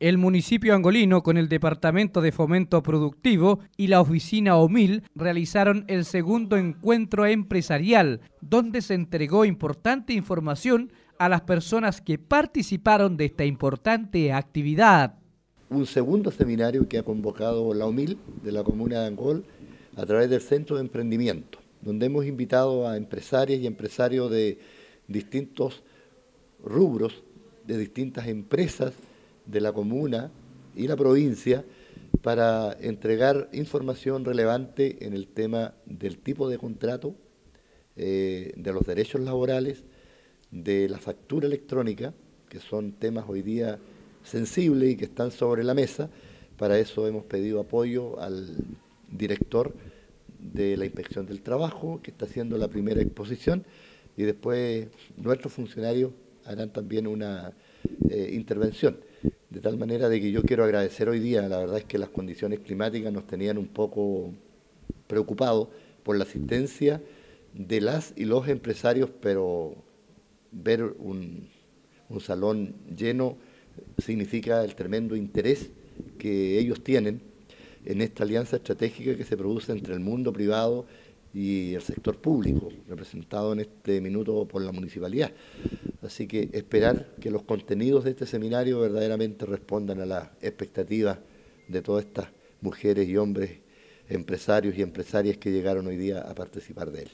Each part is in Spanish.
El municipio angolino con el Departamento de Fomento Productivo y la oficina OMIL realizaron el segundo encuentro empresarial, donde se entregó importante información a las personas que participaron de esta importante actividad. Un segundo seminario que ha convocado la OMIL de la comuna de Angol a través del Centro de Emprendimiento, donde hemos invitado a empresarias y empresarios de distintos rubros, de distintas empresas de la comuna y la provincia para entregar información relevante en el tema del tipo de contrato, eh, de los derechos laborales, de la factura electrónica, que son temas hoy día sensibles y que están sobre la mesa. Para eso hemos pedido apoyo al director de la Inspección del Trabajo, que está haciendo la primera exposición, y después nuestros funcionarios harán también una eh, intervención. De tal manera de que yo quiero agradecer hoy día, la verdad es que las condiciones climáticas nos tenían un poco preocupados por la asistencia de las y los empresarios, pero ver un, un salón lleno significa el tremendo interés que ellos tienen en esta alianza estratégica que se produce entre el mundo privado y el sector público, representado en este minuto por la municipalidad. Así que esperar que los contenidos de este seminario verdaderamente respondan a las expectativas de todas estas mujeres y hombres empresarios y empresarias que llegaron hoy día a participar de él.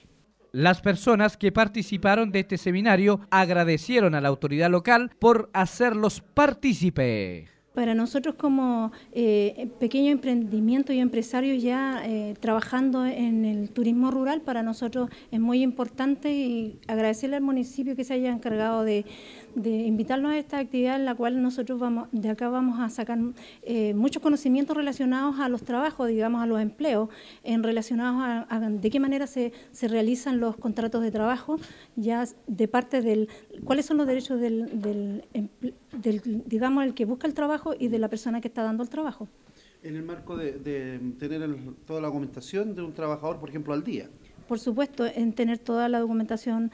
Las personas que participaron de este seminario agradecieron a la autoridad local por hacerlos partícipe. Para nosotros como eh, pequeño emprendimiento y empresarios ya eh, trabajando en el turismo rural, para nosotros es muy importante y agradecerle al municipio que se haya encargado de, invitarnos a esta actividad en la cual nosotros vamos de acá vamos a sacar eh, muchos conocimientos relacionados a los trabajos, digamos a los empleos, en relacionados a, de qué manera se, realizan los contratos de trabajo, ya de parte del cuáles son los derechos del, del, del digamos el que busca el trabajo y de la persona que está dando el trabajo. En el marco de, tener toda la documentación de un trabajador, por ejemplo, al día. Por supuesto, en tener toda la documentación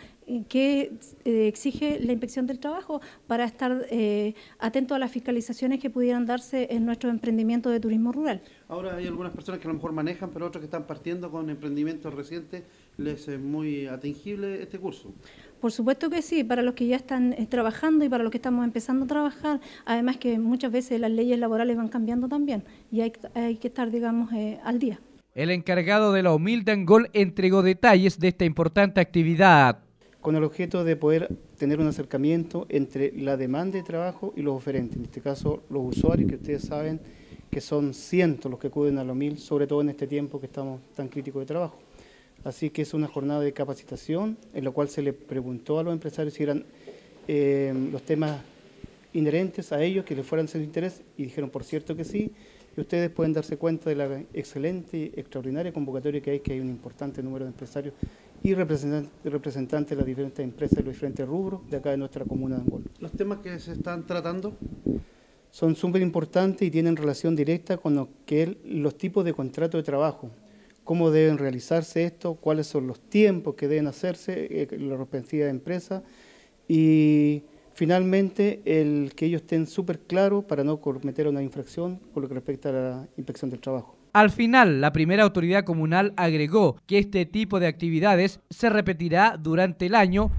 que eh, exige la inspección del trabajo para estar eh, atento a las fiscalizaciones que pudieran darse en nuestro emprendimiento de turismo rural. Ahora hay algunas personas que a lo mejor manejan, pero otros que están partiendo con emprendimientos recientes, les es muy atingible este curso. Por supuesto que sí, para los que ya están trabajando y para los que estamos empezando a trabajar, además que muchas veces las leyes laborales van cambiando también y hay, hay que estar, digamos, al día. El encargado de la humilde Angol entregó detalles de esta importante actividad. Con el objeto de poder tener un acercamiento entre la demanda de trabajo y los oferentes, en este caso los usuarios, que ustedes saben que son cientos los que acuden a la OMIL, sobre todo en este tiempo que estamos tan críticos de trabajo. Así que es una jornada de capacitación en la cual se le preguntó a los empresarios si eran eh, los temas inherentes a ellos, que les fueran de su interés, y dijeron por cierto que sí, y ustedes pueden darse cuenta de la excelente y extraordinaria convocatoria que hay, que hay un importante número de empresarios y representantes, de las diferentes empresas de los diferentes rubros de acá de nuestra comuna de Angola. ¿Los temas que se están tratando? Son súper importantes y tienen relación directa con lo que los tipos de contrato de trabajo, cómo deben realizarse esto, cuáles son los tiempos que deben hacerse, eh, la respectiva empresa y Finalmente, el que ellos estén súper claros para no cometer una infracción con lo que respecta a la inspección del trabajo. Al final, la primera autoridad comunal agregó que este tipo de actividades se repetirá durante el año